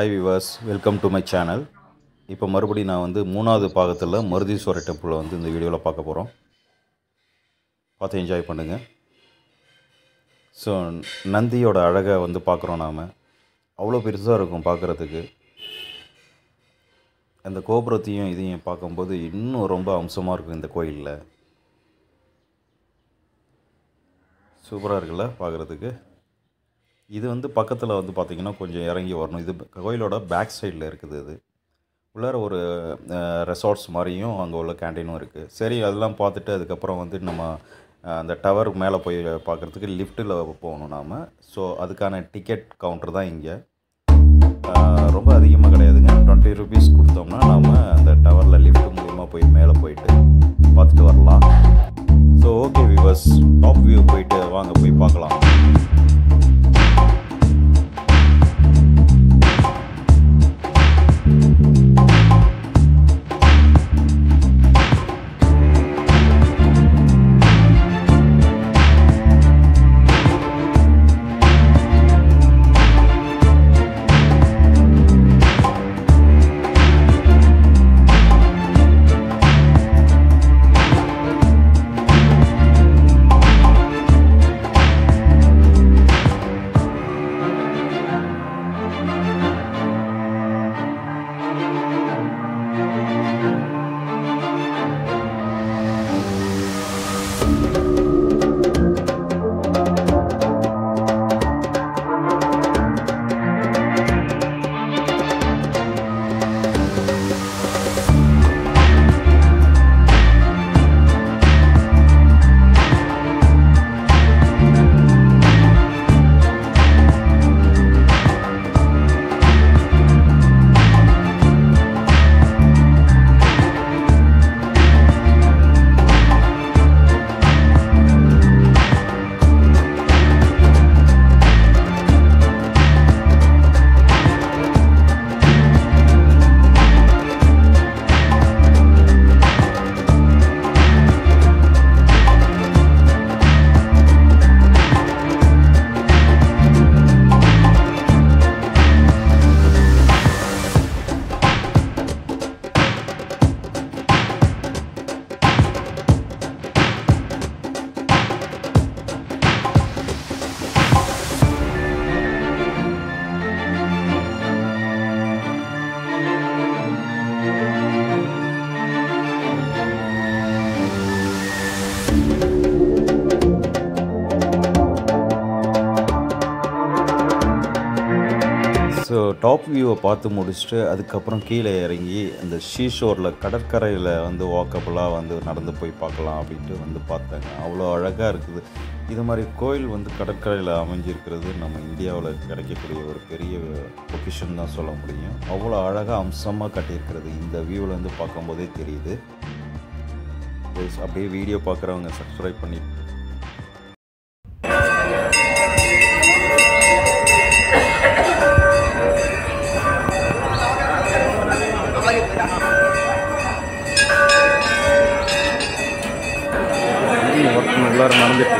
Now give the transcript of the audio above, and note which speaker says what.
Speaker 1: Hi விவாஸ் welcome to my channel இப்போ மறுபடியும் நான் வந்து மூணாவது பாகத்தில் மருதீஸ்வரர் டெம்பிளை வந்து இந்த வீடியோவில் பார்க்க போகிறோம் பார்த்து என்ஜாய் பண்ணுங்கள் ஸோ நந்தியோட அழகை வந்து பார்க்குறோம் நாம். அவ்வளோ பெருசாக இருக்கும் பார்க்குறதுக்கு. அந்த கோபுரத்தையும் இதையும் பார்க்கும்போது இன்னும் ரொம்ப அம்சமாக இருக்கும் இந்த கோயிலில். சூப்பராக இருக்குல்ல பார்க்குறதுக்கு? இது வந்து பக்கத்தில் வந்து பார்த்திங்கன்னா கொஞ்சம் இறங்கி வரணும். இது கோயிலோட பேக் சைடில் இருக்குது இது. உள்ளார ஒரு ரெசார்ட்ஸ் மாதிரியும் அங்கே உள்ள கேண்டீனும் இருக்குது சரி அதெல்லாம் பார்த்துட்டு அதுக்கப்புறம் வந்து நம்ம அந்த டவர் மேலே போய் பார்க்குறதுக்கு லிஃப்ட்டில் போகணும் நாம். ஸோ அதுக்கான டிக்கெட் கவுண்டர் தான் இங்கே. ரொம்ப அதிகமாக கிடையாதுங்க. டுவெண்ட்டி ருபீஸ் கொடுத்தோம்னா நாம் அந்த டவரில் லிஃப்ட் மூலிமா போய் மேலே போயிட்டு பார்த்துட்டு வரலாம். So okay viewers top view போயிட்டு வாங்க போய் பார்க்கலாம். டாப் வியூவை பார்த்து முடிச்சுட்டு அதுக்கப்புறம் கீழே இறங்கி அந்த ஷீஷோரில் கடற்கரையில் வந்து வாக்கபுளாக வந்து நடந்து போய் பார்க்கலாம் அப்படின்ட்டு வந்து பார்த்தாங்க. அவ்வளோ அழகாக இருக்குது. இது மாதிரி கோயில் வந்து கடற்கரையில் அமைஞ்சிருக்கிறது நம்ம இந்தியாவில் கிடைக்கக்கூடிய ஒரு பெரிய பொக்கிஷன் தான் சொல்ல முடியும். அவ்வளோ அழகாக அம்சமாக கட்டியிருக்கிறது. இந்த வியூவில் வந்து பார்க்கும்போதே தெரியுது. அப்படியே வீடியோ பார்க்குறவங்க சப்ஸ்கிரைப் பண்ணி ஒர்க் நல்லா நடந்துட்டு